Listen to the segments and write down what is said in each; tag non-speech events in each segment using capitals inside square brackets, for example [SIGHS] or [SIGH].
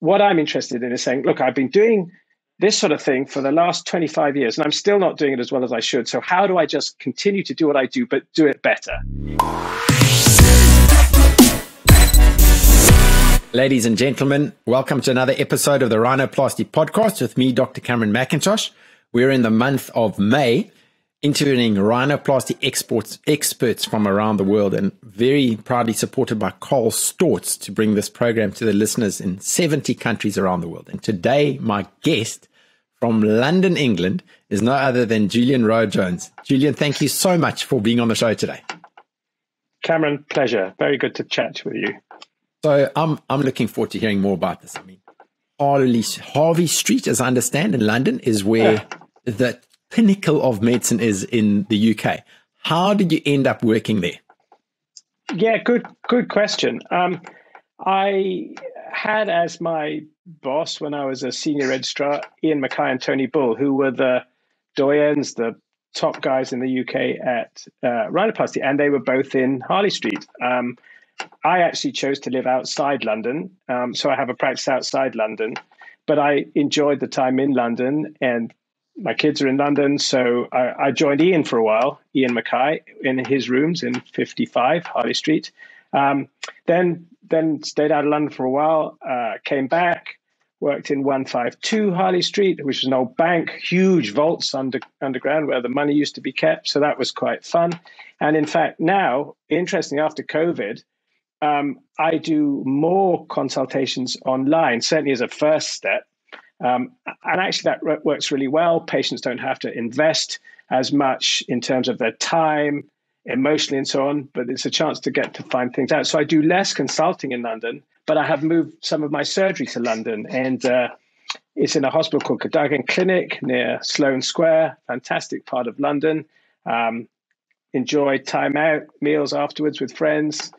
what I'm interested in is saying, look, I've been doing this sort of thing for the last 25 years and I'm still not doing it as well as I should. So, how do I just continue to do what I do, but do it better? Ladies and gentlemen, welcome to another episode of the Rhinoplasty podcast with me, Dr. Cameron McIntosh. We're in the month of May interviewing rhinoplasty exports, experts from around the world and very proudly supported by Karl Storz to bring this program to the listeners in 70 countries around the world. And today, my guest from London, England, is no other than Julian Rowe Jones. Julian, thank you so much for being on the show today. Cameron, pleasure. Very good to chat with you. So I'm I'm looking forward to hearing more about this. I mean, Harley, Harvey Street, as I understand, in London, is where yeah. the pinnacle of medicine is in the UK. How did you end up working there? Yeah, good good question. Um, I had as my boss when I was a senior registrar Ian Mackay and Tony Bull, who were the doyens, the top guys in the UK at uh, Rhinoplasty, and they were both in Harley Street. Um, I actually chose to live outside London, um, so I have a practice outside London. But I enjoyed the time in London, and my kids are in London, so I, I, joined Ian for a while, Ian Mackay, in his rooms in 55 Harley Street. Um, then then stayed out of London for a while, uh, came back, worked in 152 Harley Street, which is an old bank, huge vaults under, underground where the money used to be kept. So that was quite fun. And in fact, now, interesting, after COVID, um, I do more consultations online, certainly as a first step. Um, and actually, that works really well. Patients don't have to invest as much in terms of their time, emotionally, and so on, but it's a chance to get to find things out. So I do less consulting in London, but I have moved some of my surgery to London. And uh, it's in a hospital called Cadogan Clinic near Sloane Square, fantastic part of London. Um, enjoy time out, meals afterwards with friends.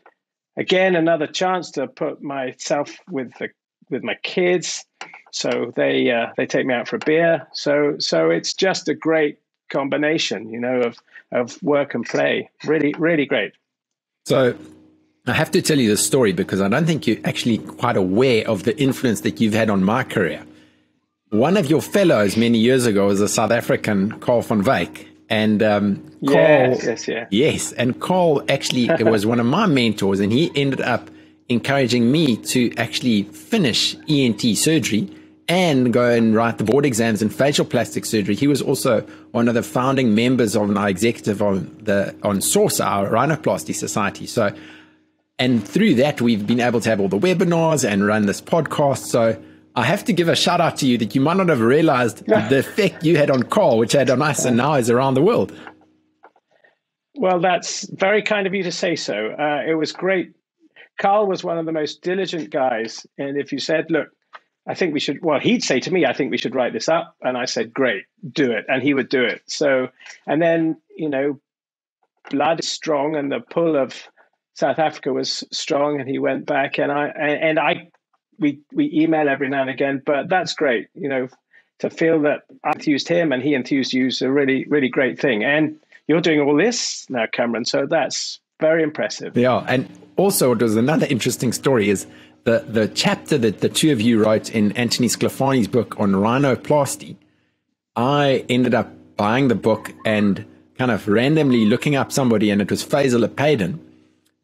Again, another chance to put myself with the with my kids so they uh, they take me out for a beer. So so it's just a great combination, you know, of of work and play. Really really great. So I have to tell you this story because I don't think you're actually quite aware of the influence that you've had on my career. One of your fellows many years ago was a South African, Carl van Wyk. And um, Carl, yes, yes, yeah. yes, and Carl actually was one of my mentors, and he ended up encouraging me to actually finish ENT surgery and go and write the board exams in facial plastic surgery. He was also one of the founding members of our executive on the on SORSSA, our rhinoplasty society. So, and through that, we've been able to have all the webinars and run this podcast. So, I have to give a shout out to you that you might not have realized [LAUGHS] the effect you had on Carl, which had on us and now is around the world. Well, that's very kind of you to say so. Uh, it was great. Carl was one of the most diligent guys. And if you said, look, I think we should, well, he'd say to me, I think we should write this up. And I said, great, do it. And he would do it. So, and then, you know, blood is strong and the pull of South Africa was strong and he went back and I, and I, we, we email every now and again, but that's great. You know, to feel that I enthused him and he enthused you is a really, really great thing. And you're doing all this now, Cameron. So that's very impressive. Yeah. And also, there's another interesting story is the, the chapter that the two of you wrote in Anthony Sclafani's book on rhinoplasty, I ended up buying the book and kind of randomly looking up somebody, and it was Fazil Apaydin.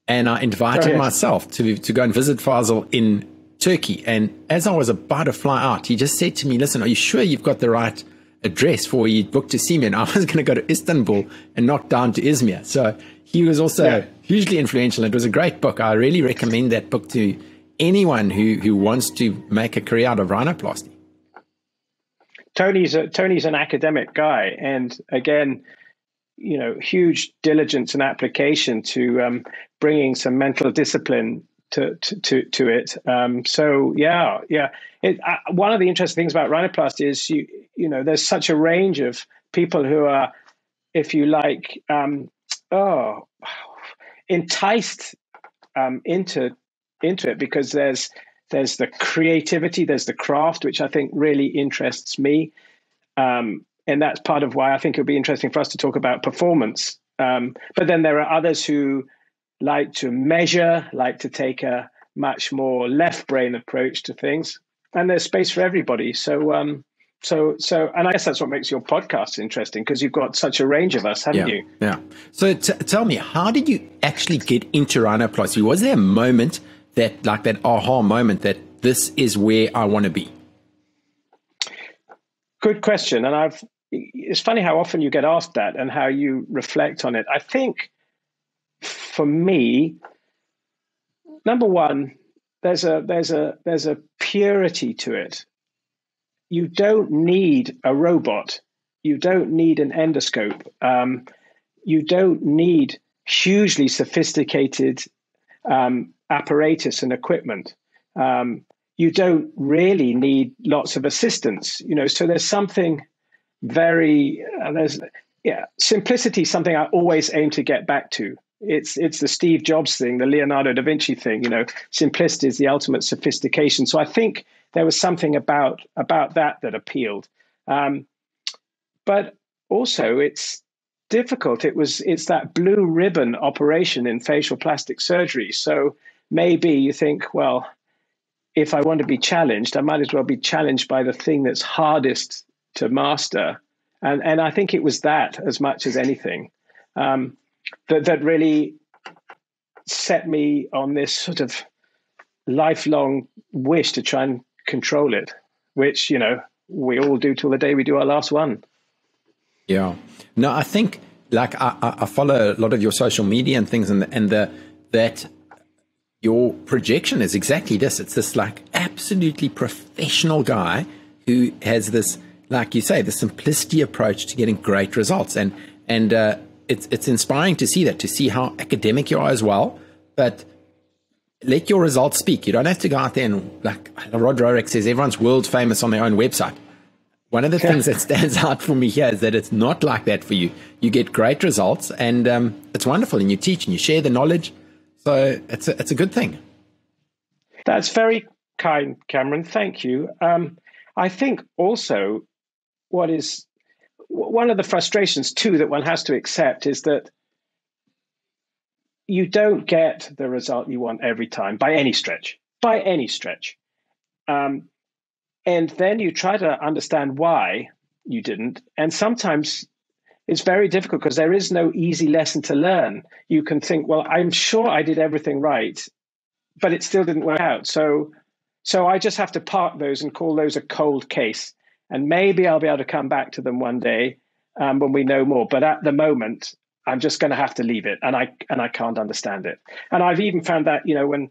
And I invited oh, yes. myself to, to go and visit Fazil in Turkey. And as I was about to fly out, he just said to me, Listen, are you sure you've got the right address for where you booked to see me? And I [LAUGHS] was going to go to Istanbul and not down to Izmir. So he was also yeah. hugely influential. It was a great book. I really recommend that book to anyone who, who wants to make a career out of rhinoplasty. Tony's a, Tony's an academic guy, and again, you know, huge diligence and application to um, bringing some mental discipline to to to, it. Um, so yeah, yeah. It, uh, one of the interesting things about rhinoplasty is you you know there's such a range of people who are, if you like, um, oh, enticed um, into into it because there's there's the creativity, there's the craft, which I think really interests me, um, and that's part of why I think it would be interesting for us to talk about performance. Um, but then there are others who like to measure, like to take a much more left brain approach to things. and there's space for everybody. So um, so so and i guess that's what makes your podcast interesting because you've got such a range of us haven't yeah, you yeah so t- tell me how did you actually get into rhinoplasty was there a moment that like that aha moment that this is where i want to be good question and i've it's funny how often you get asked that and how you reflect on it i think for me number one there's a there's a there's a purity to it you don't need a robot. You don't need an endoscope. Um, you don't need hugely sophisticated um, apparatus and equipment. Um, you don't really need lots of assistance. You know, so there's something very uh, there's yeah simplicity. Something I always aim to get back to. It's it's the Steve Jobs thing, the Leonardo da Vinci thing. You know, simplicity is the ultimate sophistication. So I think there was something about about that that appealed. Um, but also, it's difficult. It was it's that blue ribbon operation in facial plastic surgery. So maybe you think, well, if I want to be challenged, I might as well be challenged by the thing that's hardest to master. And and I think it was that as much as anything um, that that really set me on this sort of lifelong wish to try and control it, which, you know, we all do till the day we do our last one. Yeah. No, I think like I, I follow a lot of your social media and things and and the that your projection is exactly this. It's this like absolutely professional guy who has this, like you say, the simplicity approach to getting great results. And and uh, it's it's inspiring to see that, to see how academic you are as well, but let your results speak. You don't have to go out there and, like Rod Rohrich says, everyone's world famous on their own website. One of the things that [LAUGHS] stands out for me here is that it's not like that for you. You get great results, and um, it's wonderful, and you teach and you share the knowledge. So it's a, it's a good thing. That's very kind, Cameron. Thank you. Um, I think also what is one of the frustrations too that one has to accept is that you don't get the result you want every time by any stretch, by any stretch. Um, and then you try to understand why you didn't. And sometimes it's very difficult because there is no easy lesson to learn. You can think, well, I'm sure I did everything right, but it still didn't work out. So, so I just have to park those and call those a cold case. And maybe I'll be able to come back to them one day um, when we know more. But at the moment, I'm just going to have to leave it, and I and I can't understand it. And I've even found that you know when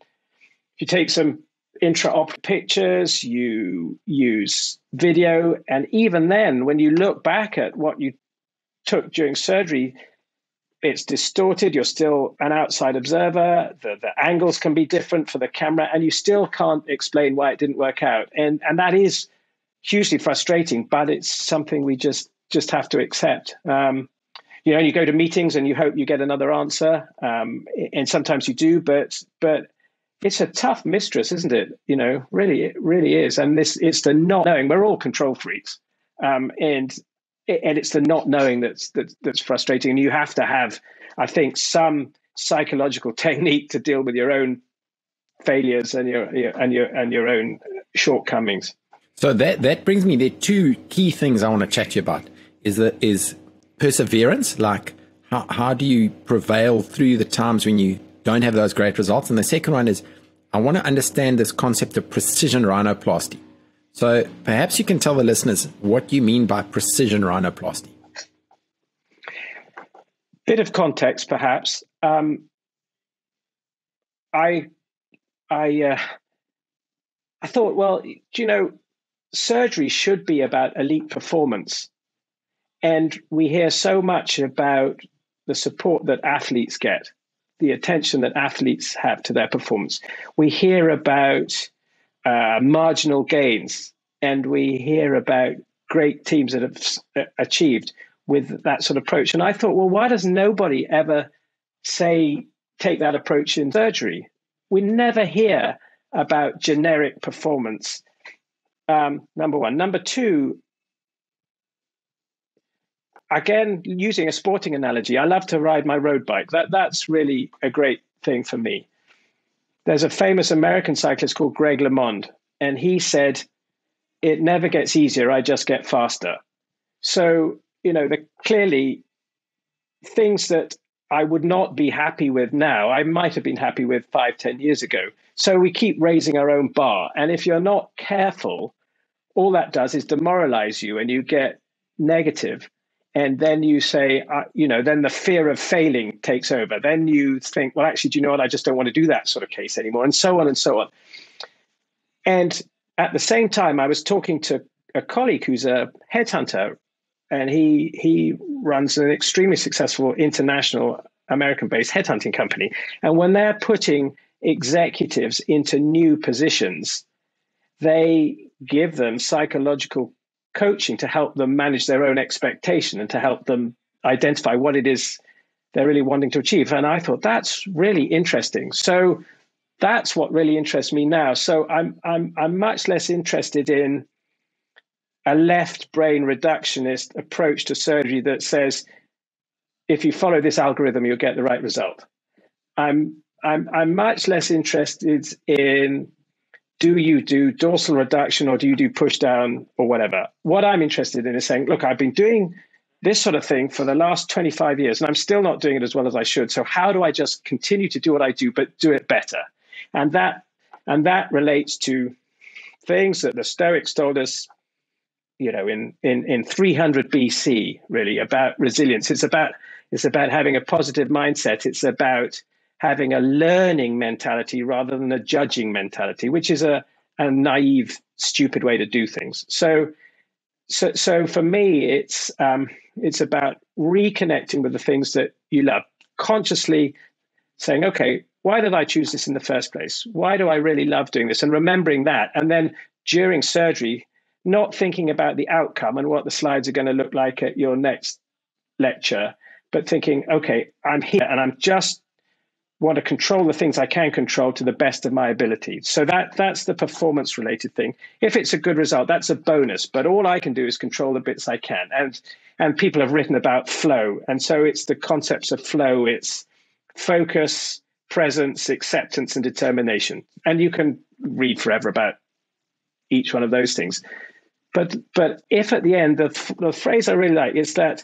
you take some intra-op pictures, you use video, and even then, when you look back at what you took during surgery, it's distorted. You're still an outside observer. The the angles can be different for the camera, and you still can't explain why it didn't work out. And and that is hugely frustrating. But it's something we just just have to accept. Um, you know, you go to meetings and you hope you get another answer, um, and sometimes you do, but but it's a tough mistress, isn't it? You know, really, it really is. And this, it's the not knowing. We're all control freaks, um, and and it's the not knowing that's that's that's frustrating. And you have to have, I think, some psychological [LAUGHS] technique to deal with your own failures and your, your and your and your own shortcomings. So that that brings me to two key things I want to chat to you about. Is that is perseverance, like how, how do you prevail through the times when you don't have those great results? And the second one is I want to understand this concept of precision rhinoplasty. So perhaps you can tell the listeners what you mean by precision rhinoplasty. Bit of context, perhaps. Um, I, I, uh, I thought, well, do you know, surgery should be about elite performance. And we hear so much about the support that athletes get, the attention that athletes have to their performance. We hear about uh, marginal gains, and we hear about great teams that have uh, achieved with that sort of approach. And I thought, well, why does nobody ever say take that approach in surgery? We never hear about generic performance. Um, number one. Number two, again, using a sporting analogy, I love to ride my road bike. That that's really a great thing for me. There's a famous American cyclist called Greg LeMond, and he said, "It never gets easier. I just get faster." So you know, the, clearly things that I would not be happy with now, I might have been happy with five, ten years ago. So we keep raising our own bar, and if you're not careful, all that does is demoralize you, and you get negative and then you say, uh, you know, then the fear of failing takes over. Then you think, well, actually, do you know what? I just don't want to do that sort of case anymore, and so on and so on. And at the same time, I was talking to a colleague who's a headhunter, and he he runs an extremely successful international American-based headhunting company. And when they're putting executives into new positions, they give them psychological coaching to help them manage their own expectation and to help them identify what it is they're really wanting to achieve. And I thought that's really interesting. So that's what really interests me now. So I'm I'm I'm much less interested in a left brain reductionist approach to surgery that says if you follow this algorithm you'll get the right result. I'm I'm I'm much less interested in do you do dorsal reduction or do you do push down or whatever? What I'm interested in is saying, look, I've been doing this sort of thing for the last 25 years and I'm still not doing it as well as I should. So how do I just continue to do what I do but do it better? And that and that relates to things that the Stoics told us, you know, in in in 300 BC, really about resilience. It's about it's about having a positive mindset. It's about having a learning mentality rather than a judging mentality, which is a, a naive, stupid way to do things. So, so, so for me, it's um, it's about reconnecting with the things that you love, consciously saying, okay, why did I choose this in the first place? Why do I really love doing this? And remembering that, and then during surgery, not thinking about the outcome and what the slides are going to look like at your next lecture, but thinking, okay, I'm here and I'm just want to control the things I can control to the best of my ability. So that that's the performance related thing. If it's a good result, that's a bonus. But all I can do is control the bits I can. And and people have written about flow. And so it's the concepts of flow, it's focus, presence, acceptance, and determination. And you can read forever about each one of those things. But but if at the end the the phrase I really like is that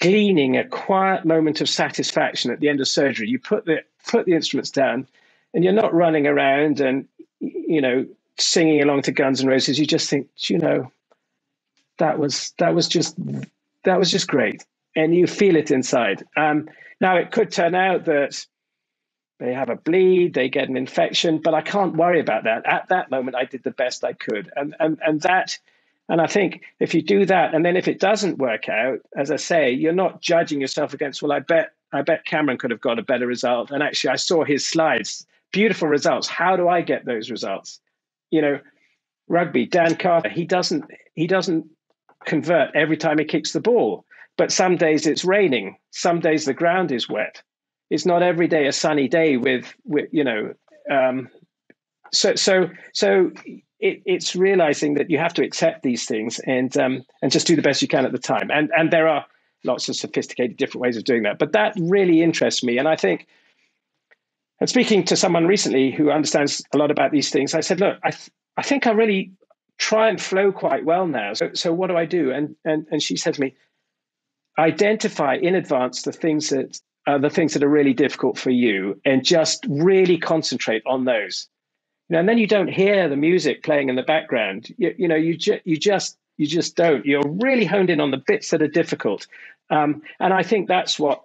gleaning a quiet moment of satisfaction at the end of surgery. You put the put the instruments down, and you're not running around and you know singing along to Guns and Roses. You just think, you know, that was that was just that was just great, and you feel it inside. Um, now it could turn out that they have a bleed, they get an infection, but I can't worry about that. At that moment, I did the best I could, and and and that and I think if you do that, and then if it doesn't work out, as I say, you're not judging yourself against, well, I bet I bet Cameron could have got a better result. And actually, I saw his slides, beautiful results. How do I get those results? You know, rugby, Dan Carter, he doesn't he doesn't convert every time he kicks the ball. But some days it's raining, some days the ground is wet. It's not every day a sunny day with, with you know. Um, so so so it, it's realizing that you have to accept these things and um, and just do the best you can at the time. And and there are lots of sophisticated different ways of doing that. But that really interests me, and I think. And speaking to someone recently who understands a lot about these things, I said, "Look, I th- I think I really try and flow quite well now. So so what do I do?" And and and she said to me, "Identify in advance the things that are the things that are really difficult for you, and just really concentrate on those." Know, and then you don't hear the music playing in the background. You, you know, you ju- you just you just don't. You're really honed in on the bits that are difficult, um, and I think that's what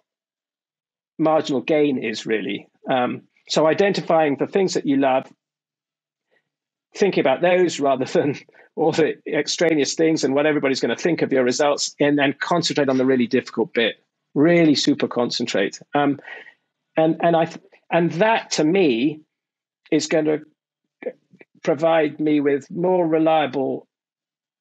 marginal gain is really. Um, so identifying the things that you love, thinking about those rather [LAUGHS] than all the extraneous things and what everybody's going to think of your results, and then concentrate on the really difficult bit. Really super concentrate. Um, and and I and that to me is going to provide me with more reliable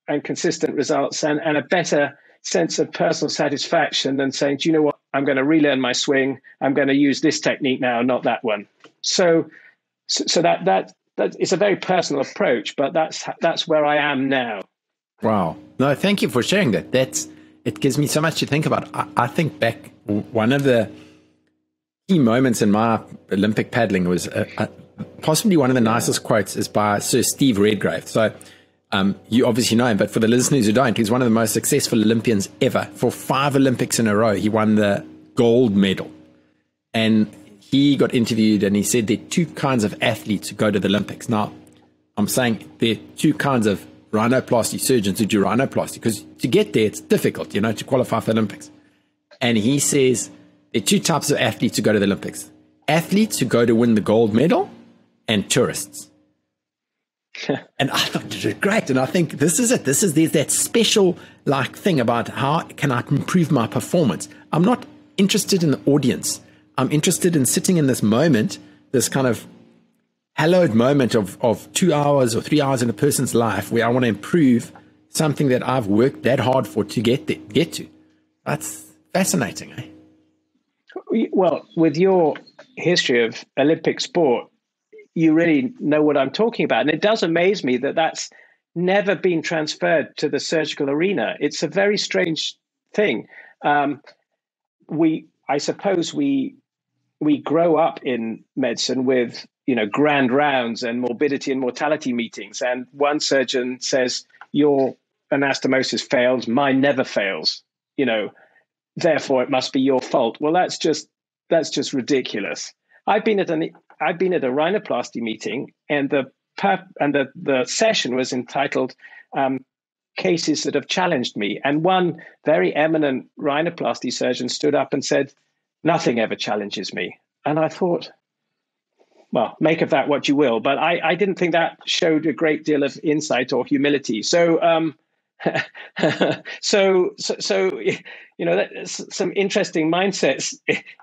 and consistent results and, and a better sense of personal satisfaction than saying, do you know what? I'm going to relearn my swing. I'm going to use this technique now, not that one. So, so, that that that it's a very personal approach, but that's that's where I am now. Wow! No, thank you for sharing that. That's it gives me so much to think about. I, I think back one of the key moments in my Olympic paddling was uh, uh, possibly one of the nicest quotes is by Sir Steve Redgrave. So um, you obviously know him, but for the listeners who don't, he's one of the most successful Olympians ever. For five Olympics in a row, he won the gold medal. And he got interviewed and he said there are two kinds of athletes who go to the Olympics. Now, I'm saying there are two kinds of rhinoplasty surgeons who do rhinoplasty because to get there, it's difficult, you know, to qualify for the Olympics. And he says there are two types of athletes who go to the Olympics athletes who go to win the gold medal and tourists. [LAUGHS] and I thought great. And I think this is it. This is there's that special like thing about how can I improve my performance. I'm not interested in the audience. I'm interested in sitting in this moment, this kind of hallowed moment of, of two hours or three hours in a person's life where I want to improve something that I've worked that hard for to get there, get to. That's fascinating, eh? Well, with your history of Olympic sport, you really know what I'm talking about. And it does amaze me that that's never been transferred to the surgical arena. It's a very strange thing. Um, we, I suppose, we we grow up in medicine with you know grand rounds and morbidity and mortality meetings, and one surgeon says your anastomosis fails, mine never fails. You know, therefore it must be your fault. Well, that's just that's just ridiculous. I've been at an I've been at a rhinoplasty meeting, and the and the the session was entitled um, "Cases that have challenged me," and one very eminent rhinoplasty surgeon stood up and said, "Nothing ever challenges me," and I thought. Well, make of that what you will, but I, I didn't think that showed a great deal of insight or humility. So, um, [LAUGHS] so, so, so, you know, some interesting mindsets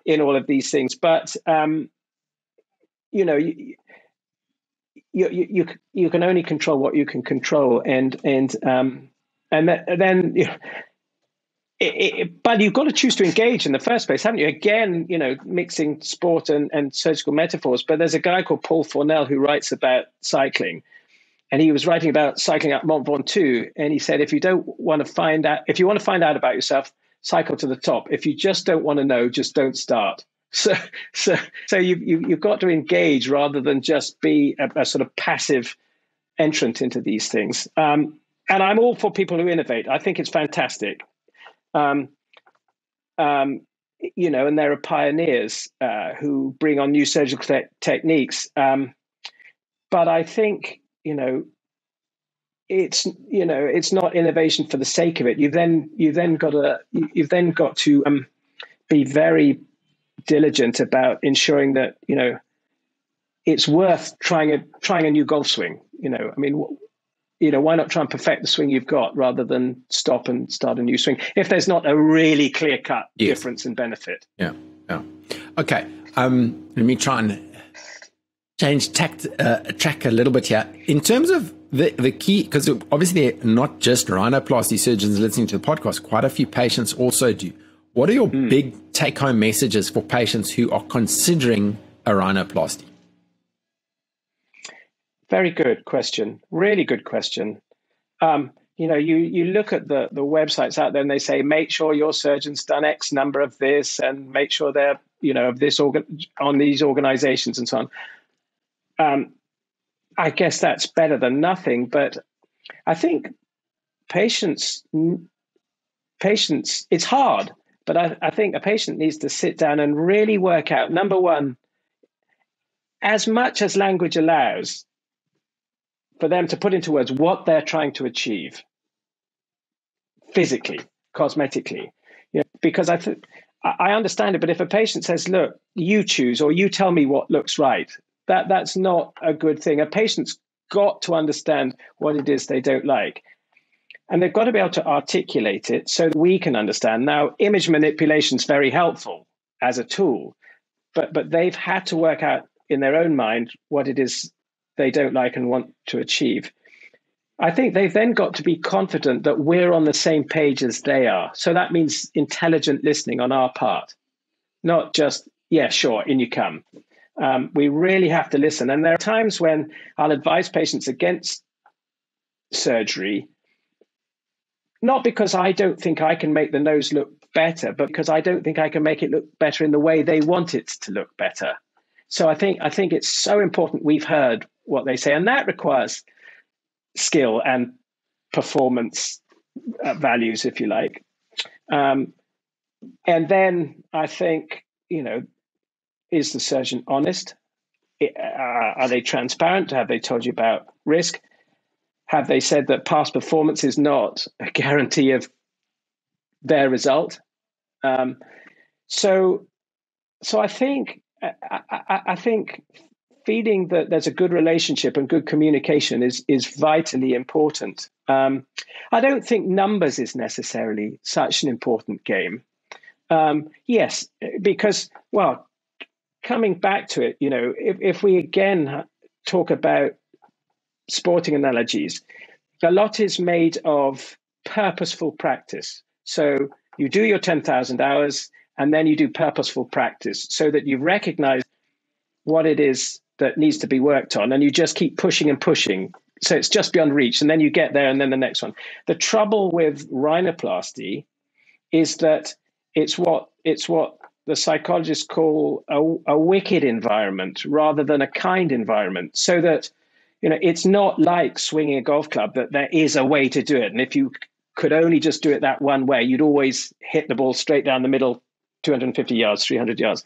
in all of these things. But um, you know, you, you you you can only control what you can control, and and um, and then. You know, it, it, but you've got to choose to engage in the first place, haven't you? Again, you know, mixing sport and, and surgical metaphors. But there's a guy called Paul Fournel who writes about cycling, and he was writing about cycling up Mont Ventoux, and he said, if you don't want to find out, if you want to find out about yourself, cycle to the top. If you just don't want to know, just don't start. So, so, so you, you you've got to engage rather than just be a, a sort of passive entrant into these things. Um, and I'm all for people who innovate. I think it's fantastic. Um, um, you know, and there are pioneers uh, who bring on new surgical te- techniques. Um, but I think you know it's you know it's not innovation for the sake of it you then you then got to you've then got to um, be very diligent about ensuring that you know it's worth trying a trying a new golf swing you know i mean you know why not try and perfect the swing you've got rather than stop and start a new swing if there's not a really clear cut yes. difference in benefit yeah yeah okay um let me try and change tact, uh, track a little bit here. In terms of the, the key, because obviously not just rhinoplasty surgeons listening to the podcast, quite a few patients also do. What are your mm. big take home messages for patients who are considering a rhinoplasty? Very good question. Really good question. Um, you know, you you look at the the websites out there and they say make sure your surgeon's done X number of this and make sure they're you know of this organ on these organizations and so on. Um, I guess that's better than nothing, but I think patients, patients, it's hard, but I, I think a patient needs to sit down and really work out. Number one, as much as language allows, for them to put into words what they're trying to achieve physically, cosmetically. You know, because I, th- I understand it, but if a patient says, "Look, you choose," or "You tell me what looks right," that that's not a good thing. A patient's got to understand what it is they don't like. And they've got to be able to articulate it so that we can understand. Now, image manipulation is very helpful as a tool, but but they've had to work out in their own mind what it is they don't like and want to achieve. I think they've then got to be confident that we're on the same page as they are. So that means intelligent listening on our part, not just, yeah, sure, in you come. Um, we really have to listen. And there are times when I'll advise patients against surgery, not because I don't think I can make the nose look better, but because I don't think I can make it look better in the way they want it to look better. so I think I think it's so important we've heard what they say, and that requires skill and performance uh, values, if you like. Um, and then I think you know, is the surgeon honest? Uh, are they transparent? Have they told you about risk? Have they said that past performance is not a guarantee of their result? Um, so, so I think I, I, I think feeding that there's a good relationship and good communication is is vitally important. Um, I don't think numbers is necessarily such an important game. Um, yes, because well, coming back to it, you know, if, if we again talk about sporting analogies, a lot is made of purposeful practice. So you do your 10,000 hours and then you do purposeful practice so that you recognize what it is that needs to be worked on and you just keep pushing and pushing. So it's just beyond reach. And then you get there and then the next one. The trouble with rhinoplasty is that it's what it's what the psychologists call a, a wicked environment rather than a kind environment. So that you know it's not like swinging a golf club that there is a way to do it. And if you could only just do it that one way you'd always hit the ball straight down the middle 250 yards 300 yards.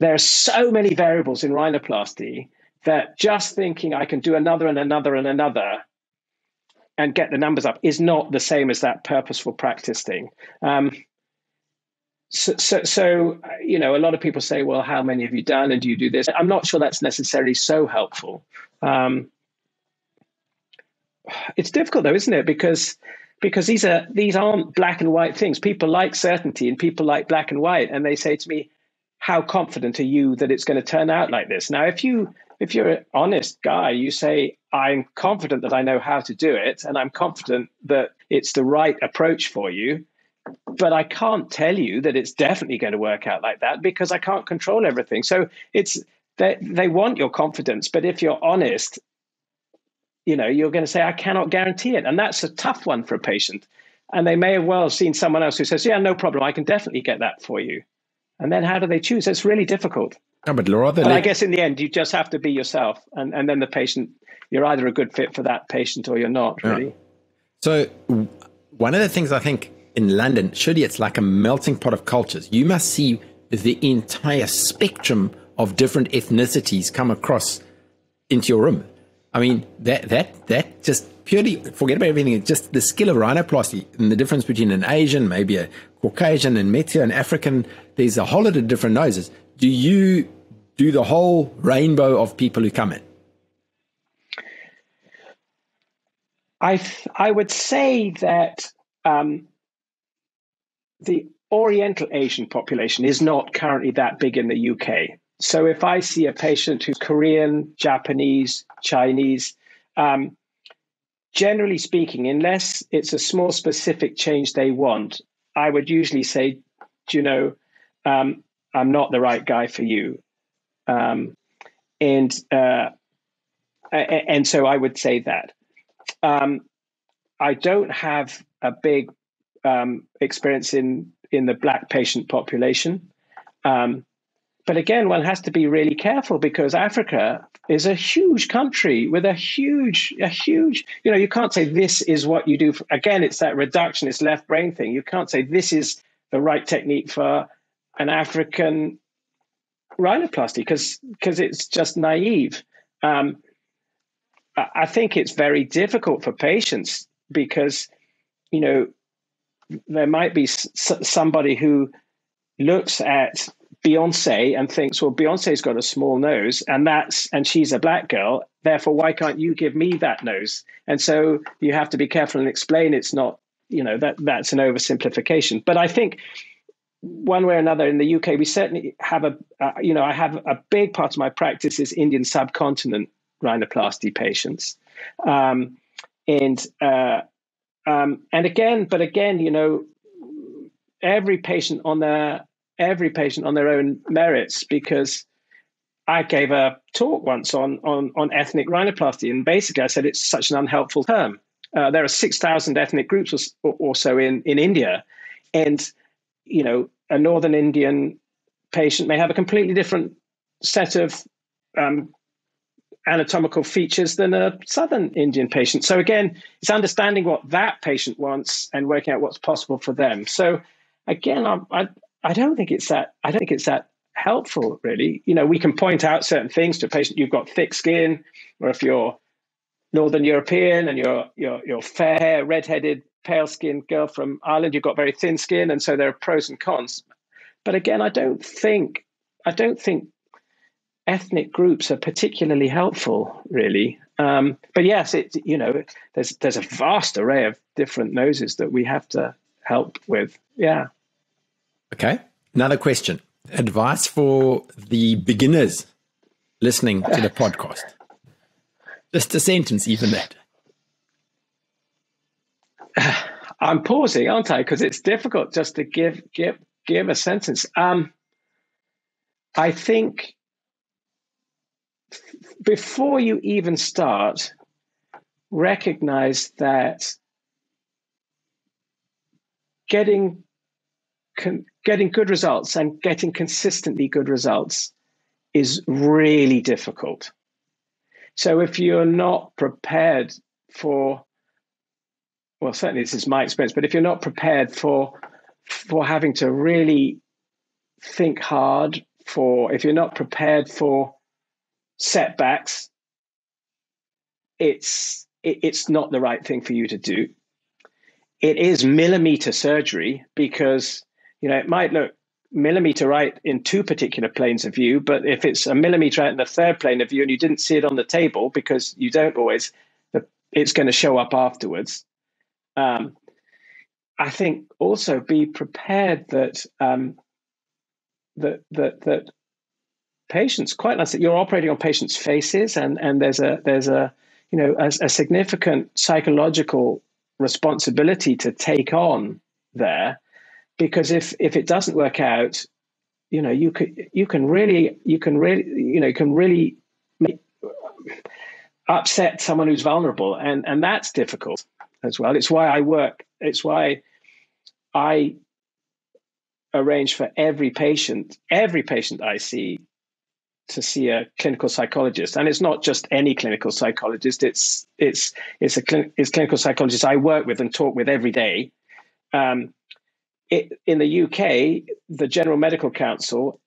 There are so many variables in rhinoplasty that just thinking i can do another and another and another and get the numbers up is not the same as that purposeful practice thing. Um, so, so, so, you know, a lot of people say, well, how many have you done and do you do this? I'm not sure that's necessarily so helpful. Um, it's difficult though, isn't it? Because because these are these aren't black and white things. People like certainty and people like black and white, and they say to me, "How confident are you that it's going to turn out like this?" Now, if you if you're an honest guy, you say, "I'm confident that I know how to do it, and I'm confident that it's the right approach for you." But I can't tell you that it's definitely going to work out like that because I can't control everything. So it's they, they want your confidence, but if you're honest, you know, you're going to say, I cannot guarantee it. And that's a tough one for a patient. And they may have well seen someone else who says, Yeah, no problem, I can definitely get that for you. And then how do they choose? It's really difficult. No, but Laura, but I guess in the end, you just have to be yourself. And, and then the patient, you're either a good fit for that patient or you're not, really. Yeah. So, one of the things I think in London, surely it's like a melting pot of cultures. You must see the entire spectrum of different ethnicities come across into your room. I mean, that that that just purely forget about everything. Just the skill of rhinoplasty and the difference between an Asian, maybe a Caucasian, and Metis, an African. There's a whole lot of different noses. Do you do the whole rainbow of people who come in? I I would say that um, the Oriental Asian population is not currently that big in the UK. So if I see a patient who's Korean, Japanese, Chinese, um, generally speaking, unless it's a small specific change they want, I would usually say, do you know, um, I'm not the right guy for you. Um, and uh, and so I would say that. Um, I don't have a big um, experience in in the black patient population. Um, but again, one has to be really careful because Africa is a huge country with a huge, a huge, you know, you can't say this is what you do. For, again, it's that reductionist left brain thing. You can't say this is the right technique for an African rhinoplasty because because it's just naive. Um, I think it's very difficult for patients because, you know, there might be somebody who looks at Beyonce and thinks, well, Beyonce's got a small nose and that's and she's a black girl. Therefore, why can't you give me that nose? And so you have to be careful and explain it's not, you know, that that's an oversimplification. But I think one way or another in the UK, we certainly have a, uh, you know, I have a big part of my practice is Indian subcontinent rhinoplasty patients. Um, and uh, um, and again, but again, you know, every patient on their every patient on their own merits because I gave a talk once on on on ethnic rhinoplasty, and basically I said it's such an unhelpful term. Uh, there are six thousand ethnic groups or, or so in in India, and you know a northern Indian patient may have a completely different set of um, anatomical features than a southern Indian patient. So again, it's understanding what that patient wants and working out what's possible for them. So again, I, I, I don't think it's that I don't think it's that helpful really. You know, we can point out certain things to a patient. You've got thick skin, or if you're Northern European and you're you're you're fair hair, red-headed, pale-skinned girl from Ireland, you've got very thin skin, and so there are pros and cons. But again, I don't think I don't think ethnic groups are particularly helpful, really. Um, but yes, it you know there's there's a vast array of different noses that we have to help with. Yeah. Okay. Another question. Advice for the beginners listening to the podcast. Just a sentence, even that. [SIGHS] I'm pausing, aren't I? Because it's difficult just to give give give a sentence. Um, I think before you even start, recognize that getting con- getting good results and getting consistently good results is really difficult. So if you're not prepared for well certainly this is my experience but if you're not prepared for for having to really think hard for if you're not prepared for setbacks it's it, it's not the right thing for you to do. It is millimeter surgery because you know it might look millimeter right in two particular planes of view but if it's a millimeter right in the third plane of view and you didn't see it on the table because you don't always it's going to show up afterwards. Um, i think also be prepared that um, that that that patients quite nice that you're operating on patients faces and and there's a there's a you know a, a significant psychological responsibility to take on there. Because if if it doesn't work out you know you can you can really you can really you know you can really make, upset someone who's vulnerable and and that's difficult as well. It's why i work it's why i arrange for every patient every patient i see to see a clinical psychologist. And it's not just any clinical psychologist. It's it's it's a it's clinical psychologist i work with and talk with every day. Um, it, in the uk the general medical council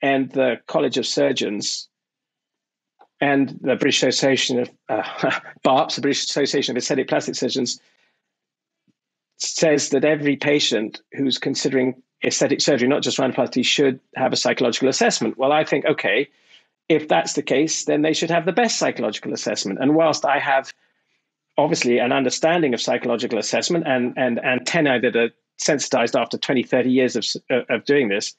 and the college of surgeons and the british association of uh, [LAUGHS] BAAPS the british association of aesthetic plastic surgeons says that every patient who's considering aesthetic surgery, not just rhinoplasty, should have a psychological assessment. Well, I think, okay, if that's the case, then they should have the best psychological assessment. And whilst I have obviously an understanding of psychological assessment and, and antennae that are sensitized after 20, 30 years of, of doing this,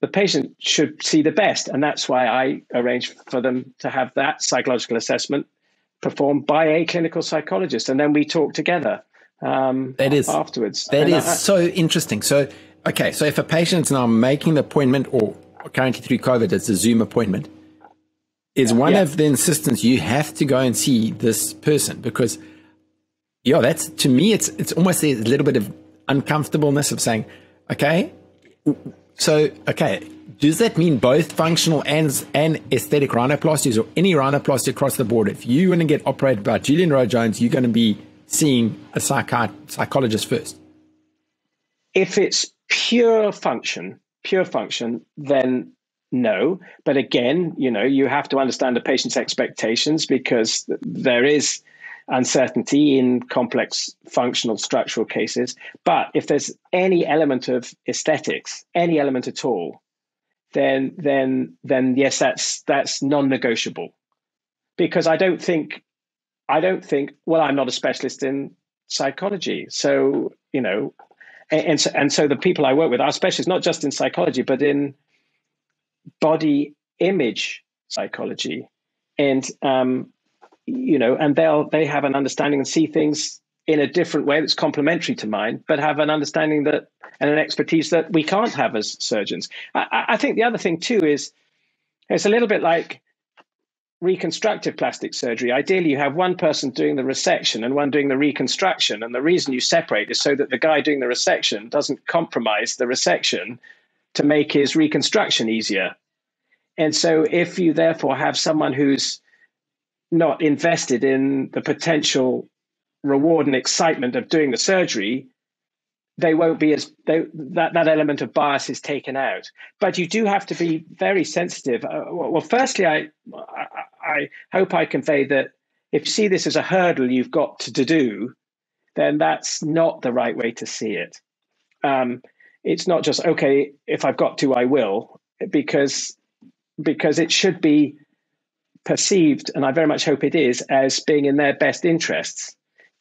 the patient should see the best. And that's why I arrange for them to have that psychological assessment performed by a clinical psychologist. And then we talk together um, that is, afterwards. That and is I, so interesting. So, okay, so if a patient's now making the appointment or currently through COVID, it's a Zoom appointment, is one yeah. of the insistence you have to go and see this person because yeah that's to me it's it's almost a little bit of uncomfortableness of saying okay so okay does that mean both functional and and aesthetic rhinoplasties or any rhinoplasty across the board? If you want to get operated by Julian Rowe Jones you're going to be seeing a psychi- psychologist first. If it's pure function pure function then no. But again, you know, you have to understand the patient's expectations because there is uncertainty in complex functional structural cases. But if there's any element of aesthetics, any element at all, then then then yes, that's that's non-negotiable. Because I don't think I don't think well, I'm not a specialist in psychology. So, you know, and, and so and so the people I work with are specialists not just in psychology, but in body image psychology, and um, you know, and they'll they have an understanding and see things in a different way that's complementary to mine, but have an understanding that and an expertise that we can't have as surgeons. I, I think the other thing too is it's a little bit like reconstructive plastic surgery. Ideally, you have one person doing the resection and one doing the reconstruction. And the reason you separate is so that the guy doing the resection doesn't compromise the resection to make his reconstruction easier. and so if you therefore have someone who's not invested in the potential reward and excitement of doing the surgery, they won't be as they, that that element of bias is taken out. But you do have to be very sensitive. Uh, well, firstly, I, I, I hope I convey that if you see this as a hurdle you've got to, to do, then that's not the right way to see it. Um, it's not just okay if I've got to, I will, because because it should be perceived, and I very much hope it is, as being in their best interests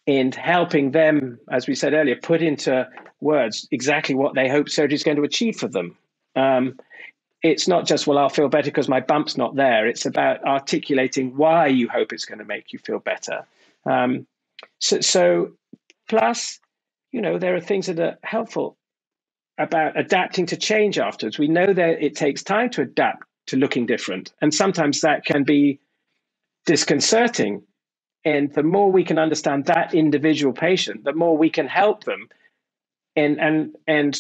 in helping them, as we said earlier, put into words exactly what they hope surgery is going to achieve for them. Um, it's not just, well, I'll feel better because my bump's not there. It's about articulating why you hope it's going to make you feel better. Um, so, so, plus, you know, there are things that are helpful about adapting to change afterwards. We know that it takes time to adapt to looking different. And sometimes that can be disconcerting and the more we can understand that individual patient, the more we can help them and and and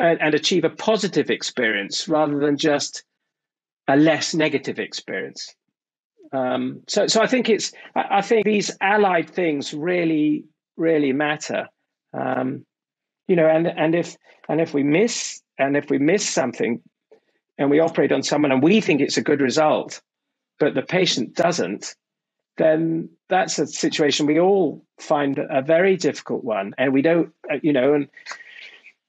and achieve a positive experience rather than just a less negative experience. Um, so, so I think it's I think these allied things really really matter. Um, you know, and and if and if we miss and if we miss something, and we operate on someone and we think it's a good result, but the patient doesn't, then that's a situation we all find a very difficult one. And we don't, uh, you know, and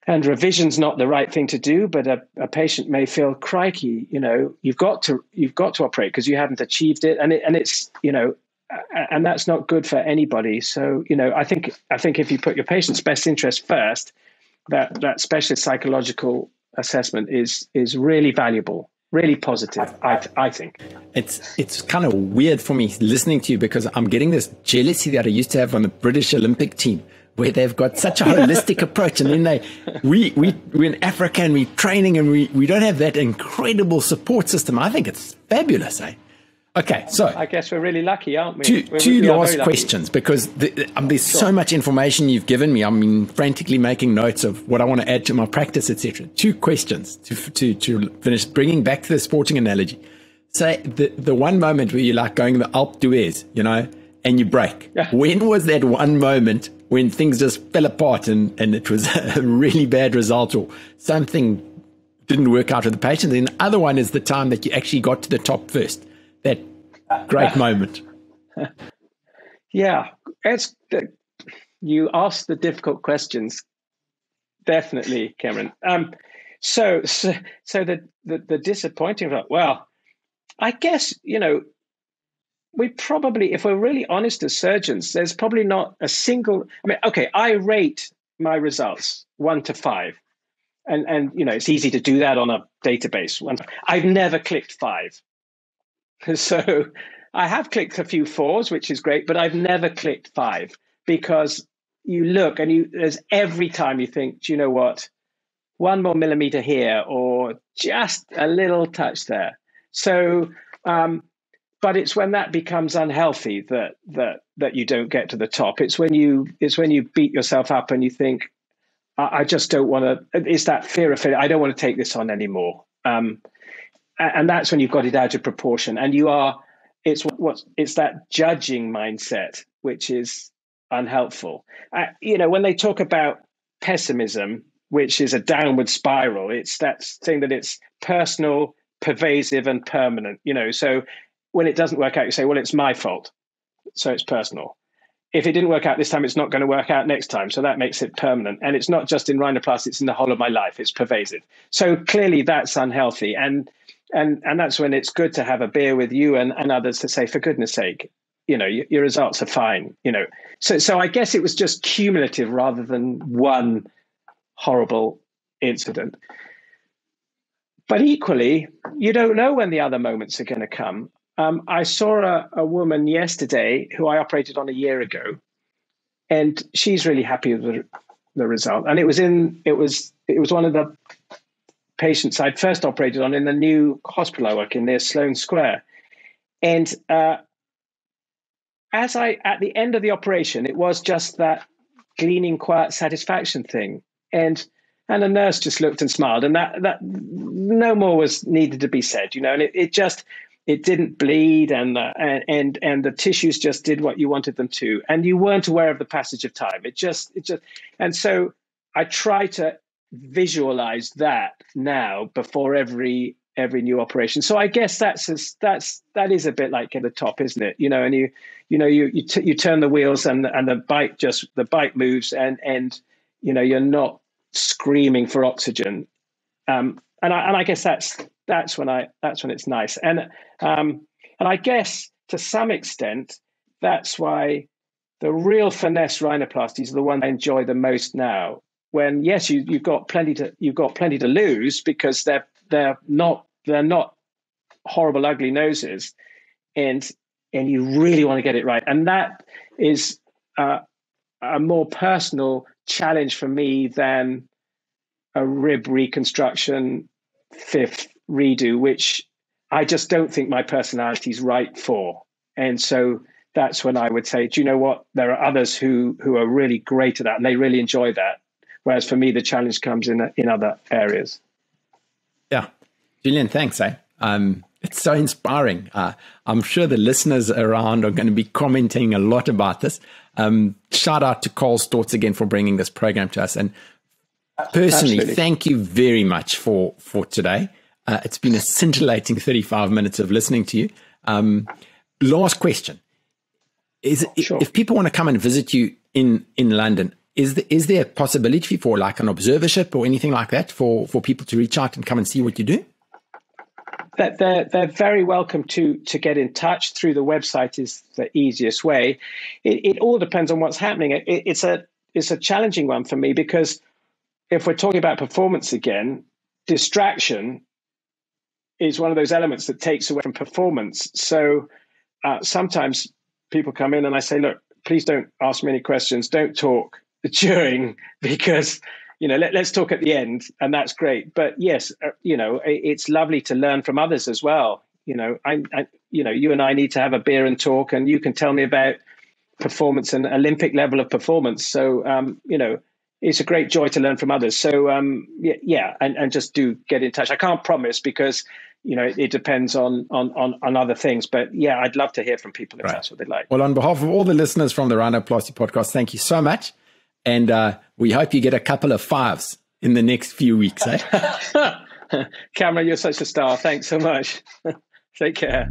and revision's not the right thing to do, but a, a patient may feel crikey, you know, you've got to you've got to operate because you haven't achieved it, and it, and it's you know, and that's not good for anybody. So you know, I think I think if you put your patient's best interest first, that that specialist psychological assessment is is really valuable really positive I, I think. It's it's kind of weird for me listening to you because i'm getting this jealousy that i used to have on the british olympic team where they've got such a holistic [LAUGHS] approach and then they we we we're in africa and we're training and we we don't have that incredible support system. I think it's fabulous eh Okay, so I guess we're really lucky, aren't we? Two, two last questions because the, um, there's sure. so much information you've given me. I'm frantically making notes of what I want to add to my practice, etc. Two questions to, to to finish bringing back to the sporting analogy. Say the the one moment where you're like going the Alpe d'Huez, you know, and you break. Yeah. When was that one moment when things just fell apart and and it was [LAUGHS] a really bad result or something didn't work out with the patient? And the other one is the time that you actually got to the top first that great [LAUGHS] moment. yeah, it's you ask the difficult questions. Definitely, Cameron. Um, so, so, so the, the the disappointing. Well, I guess you know we probably, if we're really honest as surgeons, there's probably not a single. I mean, okay, I rate my results one to five, and and you know it's easy to do that on a database. I've never clicked five. [LAUGHS] So I have clicked a few fours, which is great, but I've never clicked five because you look and you there's every time you think, do you know what? One more millimeter here or just a little touch there. So um, but it's when that becomes unhealthy that that that you don't get to the top. It's when you it's when you beat yourself up and you think, I, I just don't want to. It's that fear of failure. I don't want to take this on anymore. Um, and that's when you've got it out of proportion. And you are it's what it's that judging mindset which is unhelpful. Uh, you know when they talk about pessimism which is a downward spiral it's that thing that it's personal pervasive and permanent you know. So when it doesn't work out you say well it's my fault so it's personal. If it didn't work out this time it's not going to work out next time so that makes it permanent. And it's not just in rhinoplasty it's in the whole of my life it's pervasive. So clearly that's unhealthy and and and that's when it's good to have a beer with you and, and others to say for goodness sake you know your, your results are fine you know. So so i guess it was just cumulative rather than one horrible incident. But equally you don't know when the other moments are going to come. Um, i saw a, a woman yesterday who i operated on a year ago and she's really happy with the, the result. And it was in it was it was one of the patients I'd first operated on in the new hospital I work in near Sloane Square. And uh, as I, at the end of the operation, it was just that gleaning quiet satisfaction thing. And and the nurse just looked and smiled, and that that no more was needed to be said, you know. And it, it just it didn't bleed, and the, and and and the tissues just did what you wanted them to, and you weren't aware of the passage of time. It just it just, and so I try to visualize that now before every every new operation. So I guess that's a, that's that is a bit like at the top, isn't it? You know, and you you know you you, t- you turn the wheels and and the bike just the bike moves and and you know you're not screaming for oxygen. Um, and I and I guess that's that's when I that's when it's nice. And um, and I guess to some extent that's why the real finesse rhinoplasties are the ones I enjoy the most now. When yes, you you've got plenty to you've got plenty to lose because they're they're not they're not horrible ugly noses, and and you really want to get it right. And that is uh, a more personal challenge for me than a rib reconstruction fifth redo, which I just don't think my personality is right for. And so that's when I would say, do you know what? There are others who who are really great at that and they really enjoy that. Whereas for me, the challenge comes in in other areas. Yeah, Julian, thanks. Eh? Um, it's so inspiring. Uh, I'm sure the listeners around are going to be commenting a lot about this. Um, shout out to Karl Storz again for bringing this program to us. And personally, Absolutely. thank you very much for for today. Uh, it's been a scintillating 35 minutes of listening to you. Um, last question: Is sure. if people want to come and visit you in in London, is there, is there a possibility for like an observership or anything like that for for people to reach out and come and see what you do? they're, they're very welcome to to get in touch through the website is the easiest way. It, it all depends on what's happening. It, it's a it's a challenging one for me because if we're talking about performance again, distraction is one of those elements that takes away from performance. So uh, sometimes people come in and I say, look, please don't ask me any questions. Don't talk [LAUGHS] during because you know, let, us talk at the end, and that's great. But yes, uh, you know, it, it's lovely to learn from others as well. You know, I, I, you know, you and I need to have a beer and talk, and you can tell me about performance and Olympic level of performance. So, um, you know, it's a great joy to learn from others. So, um, yeah, yeah, and, and just do get in touch. I can't promise because you know it, it depends on, on on on other things, but yeah, I'd love to hear from people if right. that's what they like. Well, on behalf of all the listeners from the Rhinoplasty podcast, thank you so much. And uh, we hope you get a couple of fives in the next few weeks. Eh? [LAUGHS] [LAUGHS] Cameron, you're such a star. Thanks so much. [LAUGHS] Take care.